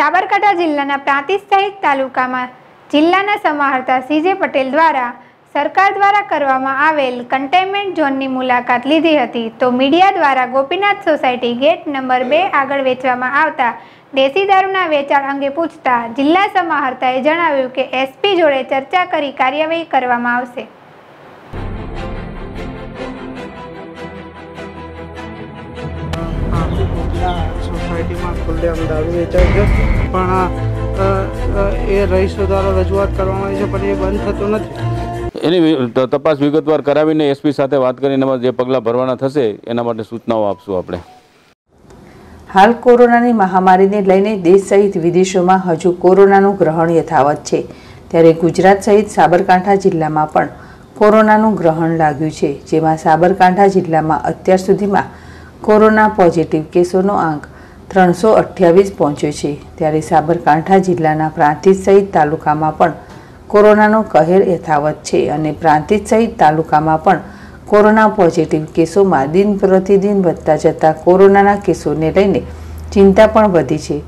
સાબરકાંઠા જિલ્લાના પ્રાંતિજ તાલુકામાં જિલ્લાના સમાહર્તા સીજે પટેલ દ્વારા સરકાર દ્વારા કરવામાં આવેલ કન્ટેનમેન્ટ ઝોનની મુલાકાત લીધી હતી. તો મીડિયા દ્વારા ગોપીનાથ સોસાયટી ગેટ નંબર બે આગળ વેચવામાં આવતા દેશી દારૂના વેચાણ અંગે પૂછતા જિલ્લા સમાહર્તાએ જણાવ્યું કે એસપી જોડે ચર્ચા કરી કાર્યવાહી કરવામાં આવશે. મોટા સોસાયટીમાં ખુલ્લેઆમ દારૂ વેચાય છે. પણ એ રહીશો દ્વારા રજૂઆત કરવામાં આવી છે પણ એ બંધ થતું નથી. એની તપાસ વિગતવાર કરાવીને એસપી સાથે વાત કરીને એમાં જે પગલાં ભરવાના થશે એના માટે સૂચનાઓ આપશું આપણે. હાલ કોરોનાની મહામારીને લઈને દેશ સહિત વિદેશોમાં હજુ કોરોનાનું ગ્રહણ યથાવત છે. ત્યારે ગુજરાત સહિત સાબરકાંઠા જિલ્લામાં પણ કોરોનાનું ગ્રહણ લાગ્યું છે જેમાં સાબરકાંઠા જિલ્લામાં અત્યાર સુધીમાં કોરોના પોઝિટિવ કેસોનો આંક ત્રણસો અઠ્યાવીસ પહોંચ્યો છે. ત્યારે સાબરકાંઠા જિલ્લાના પ્રાંતિજ સહિત તાલુકામાં પણ કોરોનાનો કહેર યથાવત છે અને પ્રાંતિજ સહિત તાલુકામાં પણ કોરોના પોઝિટિવ કેસોમાં દિન પ્રતિદિન વધતા જતા કોરોનાના કેસોને લઈને ચિંતા પણ વધી છે.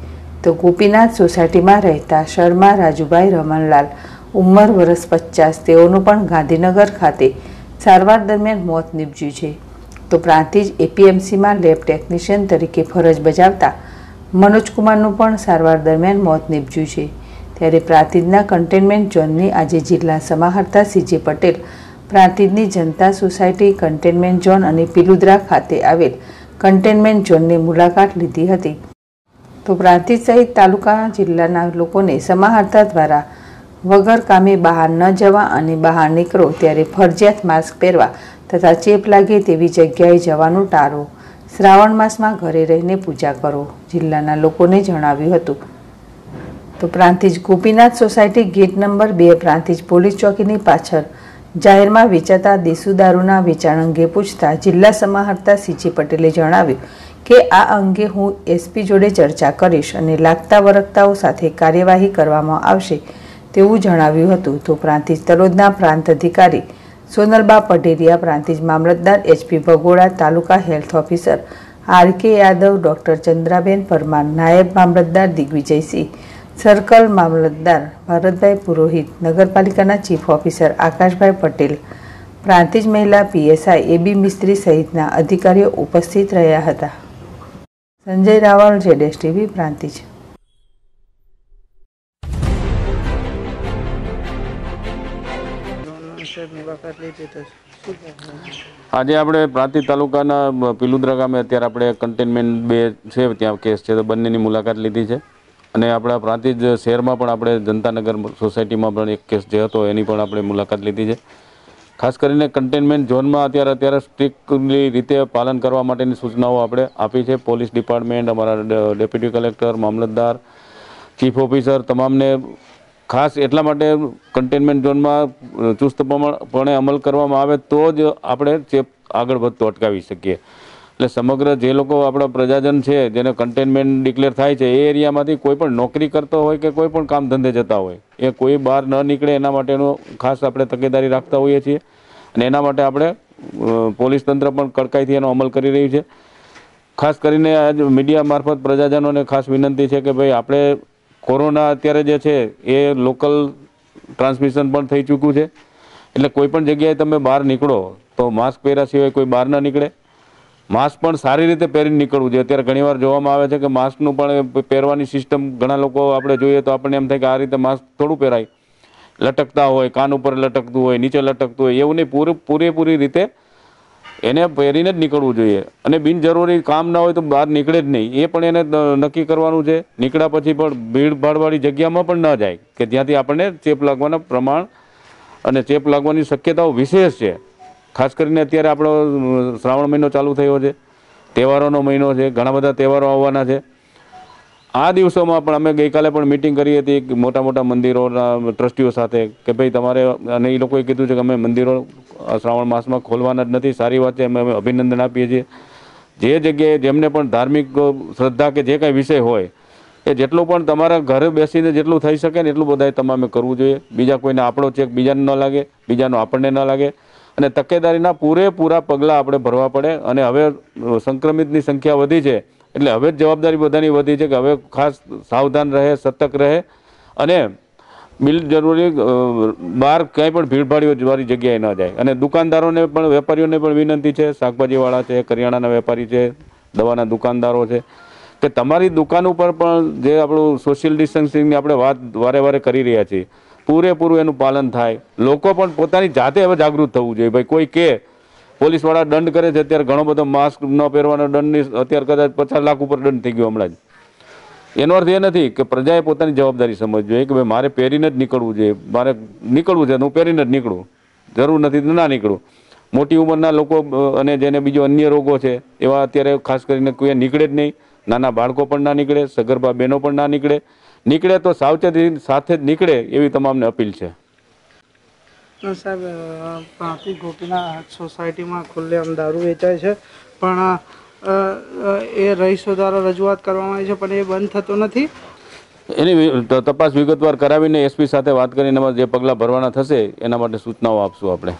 તો ગોપીનાથ સોસાયટીમાં રહેતા શર્મા રાજુભાઈ રમણલાલ ઉંમર વર્ષ પચાસ તેઓનું પણ ગાંધીનગર ખાતે સારવાર દરમિયાન મોત નીપજ્યું છે. તો પ્રાંતિજ એપીએમસીમાં લેબ ટેકનિશિયન તરીકે ફરજ બજાવતા મનોજકુમારનું પણ સારવાર દરમિયાન મોત નીપજ્યું છે. ત્યારે પ્રાંતિજના કન્ટેનમેન્ટ ઝોનની આજે જિલ્લા સમાહર્તા સીજે પટેલ પ્રાંતિજની જનતા સોસાયટી કન્ટેનમેન્ટ ઝોન અને પિલુદ્રા ખાતે આવેલ કન્ટેનમેન્ટ ઝોનની મુલાકાત લીધી હતી. તો પ્રાંતિજ સહિત તાલુકા જિલ્લાના લોકોને સમાહર્તા દ્વારા વગર કામે બહાર ન જવા અને બહાર નીકળો ત્યારે ફરજિયાત માસ્ક પહેરવા તથા ચેપ લાગે તેવી જગ્યાએ જવાનું ટાળો. શ્રાવણ માસમાં ઘરે રહીને પૂજા કરો, જિલ્લાના લોકોને જણાવ્યું હતું. તો Prantij Gopinath Society gate number બે, પ્રાંતિજ પોલીસ ચોકીની પાછળ. જાહેરમાં વેચાતા દેશુ દારૂના વેચાણ અંગે પૂછતા જિલ્લા સમાહર્તા સીજી પટેલે જણાવ્યું કે, આ અંગે હું એસપી જોડે ચર્ચા કરીશ અને લાગતા વરગતાઓ સાથે કાર્યવાહી કરવામાં આવશે તેવું જણાવ્યું હતું. તો પ્રાંતિજ તલોદના પ્રાંત અધિકારી સોનલબા પટેરિયા પ્રાંતિજ મામલતદાર HP Bhagoda, taluka health officer, R K Yadav, doctor ચંદ્રાબેન Parmar, નાયબ મામલતદાર દિગ્વિજયસિંહ, સર્કલ મામલતદાર ભારતભાઈ પુરોહિત, નગરપાલિકાના ચીફ ઓફિસર આકાશભાઈ પટેલ, પ્રાંતિજ મહિલા પીએસઆઈ એબી મિસ્ત્રી સહિતના અધિકારીઓ ઉપસ્થિત રહ્યા હતા. સંજય રાવલ જેડેશ ટીવી, પ્રાંતિજ. આજે આપણે પ્રાંતિજ તાલુકાના પિલુદ્રા ગામે અત્યારે આપણે કન્ટેનમેન્ટ બે છે, ત્યાં કેસ છે, તો બંનેની મુલાકાત લીધી છે. અને આપણા પ્રાંતિજ શહેરમાં પણ આપણે જનતાનગર સોસાયટીમાં પણ એક કેસ જે હતો, એની પણ આપણે મુલાકાત લીધી છે. ખાસ કરીને કન્ટેનમેન્ટ ઝોનમાં અત્યારે અત્યારે સ્ટ્રિક્ટલી રીતે પાલન કરવા માટેની સૂચનાઓ આપણે આપી છે. પોલીસ ડિપાર્ટમેન્ટ, અમારા ડેપ્યુટી કલેક્ટર, મામલતદાર, ચીફ ઓફિસર, તમામને ખાસ એટલા માટે કન્ટેનમેન્ટ ઝોનમાં ચુસ્તપણે અમલ કરવામાં આવે તો જ આપણે ચેપ આગળ વધતો અટકાવી શકીએ. એટલે સમગ્ર જે લોકો આપણા પ્રજાજન છે, જેને કન્ટેનમેન્ટ ડિક્લેર થાય છે, એ એરિયામાંથી કોઈ પણ નોકરી કરતો હોય કે કોઈ પણ કામ ધંધે જતા હોય, એ કોઈ બહાર ન નીકળે એના માટેનો ખાસ આપણે તકેદારી રાખતા હોઈએ છીએ. અને એના માટે આપણે પોલીસ તંત્ર પણ કડકાઈથી એનો અમલ કરી રહ્યું છે. ખાસ કરીને આજ મીડિયા મારફત પ્રજાજનોને ખાસ વિનંતી છે કે ભાઈ આપણે કોરોના અત્યારે જે છે એ લોકલ ટ્રાન્સમિશન પણ થઈ ચૂક્યું છે. એટલે કોઈ પણ જગ્યાએ તમે બહાર નીકળો તો માસ્ક પહેર્યા સિવાય કોઈ બહાર ન નીકળે. માસ્ક પણ સારી રીતે પહેરીને નીકળવું જોઈએ. અત્યારે ઘણીવાર જોવામાં આવે છે કે માસ્કનું પણ પહેરવાની સિસ્ટમ ઘણા લોકો આપણે જોઈએ તો આપણને એમ થાય કે આ રીતે માસ્ક થોડું પહેરાય. લટકતા હોય, કાન ઉપર લટકતું હોય, નીચે લટકતું હોય, એવું નહીં. પૂરે, પૂરેપૂરી રીતે એને પહેરીને જ નીકળવું જોઈએ. અને બિનજરૂરી કામ ના હોય તો બહાર નીકળે જ નહીં. એ પણ એને નક્કી કરવાનું છે. નીકળ્યા પછી પણ ભીડભાડવાળી જગ્યામાં પણ ન જાય. કે જ્યાંથી આપણને ચેપ લાગવાના પ્રમાણ અને ચેપ લાગવાની શક્યતાઓ વિશેષ છે. ખાસ કરીને અત્યારે આપણો શ્રાવણ મહિનો ચાલુ થયો છે. તહેવારોનો મહિનો છે. ઘણા બધા તહેવારો આવવાના છે. આ દિવસોમાં પણ અમે ગઈકાલે પણ મિટિંગ કરી હતી મોટા મોટા મંદિરોના ટ્રસ્ટીઓ સાથે કે ભાઈ તમારે, અને એ લોકોએ કીધું છે કે અમે મંદિરો શ્રાવણ માસમાં ખોલવાના જ નથી. સારી વાત છે અમે અમે અભિનંદન આપીએ છીએ. જે જગ્યાએ જેમને પણ ધાર્મિક શ્રદ્ધા કે જે કાંઈ વિષય હોય, એ જેટલું પણ તમારા ઘરે બેસીને જેટલું થઈ શકે ને એટલું બધાએ તમામે કરવું જોઈએ. બીજા કોઈને આપણો ચેક બીજાને ન લાગે, બીજાનો આપણને ન લાગે. અને તકેદારીના પૂરેપૂરા પગલાં આપણે ભરવા પડે. અને હવે સંક્રમિતની સંખ્યા વધી છે, એટલે હવે જવાબદારી બધાની વધી છે કે હવે ખાસ સાવધાન રહે, સતર્ક રહે. અને બિલ જરૂરી બહાર કંઈ પણ ભીડભાડીઓ વાળી જગ્યાએ ન જાય. અને દુકાનદારોને પણ, વેપારીઓને પણ વિનંતી છે, શાકભાજીવાળા છે, કરિયાણાના વેપારી છે, દવાના દુકાનદારો છે, કે તમારી દુકાન ઉપર પણ જે આપણું સોશિયલ ડિસ્ટન્સિંગની આપણે વાત વારે વારે કરી રહ્યા છીએ, પૂરેપૂરું એનું પાલન થાય. લોકો પણ પોતાની જાતે હવે જાગૃત થવું જોઈએ. ભાઈ, કોઈ કે, પોલીસવાળા દંડ કરે છે, અત્યારે ઘણો બધો માસ્ક ન પહેરવાનો દંડની, અત્યારે કદાચ પચાસ લાખ ઉપર દંડ થઈ ગયો હમણાં જ. એનો અર્થ એ નથી કે પ્રજાએ પોતાની જવાબદારી સમજવી જોઈએ કે ભાઈ મારે પહેરીને જ નીકળવું જોઈએ. મારે નીકળવું છે હું પહેરીને જ નીકળું. જરૂર નથી તો ના નીકળું. મોટી ઉંમરના લોકો અને જેને બીજો અન્ય રોગો છે એવા અત્યારે ખાસ કરીને કોઈ નીકળે જ નહીં. નાના બાળકો પણ ના નીકળે સગર્ભા બહેનો પણ ના નીકળે. નીકળે તો સાવચેતી સાથે જ નીકળે એવી તમામને અપીલ છે. સાહેબ અ, ગોપીના સોસાયટીમાં ખુલ્લેઆમ દારૂ વેચાય છે. પણ એ રહીશો દ્વારા રજૂઆત કરવામાં આવી છે, પણ એ બંધ થતો નથી. એની તપાસ વિગતવાર કરાવીને એસપી સાથે વાત કરીને જે પગલાં ભરવાના થશે, એના માટે સૂચનાઓ આપશું આપણે.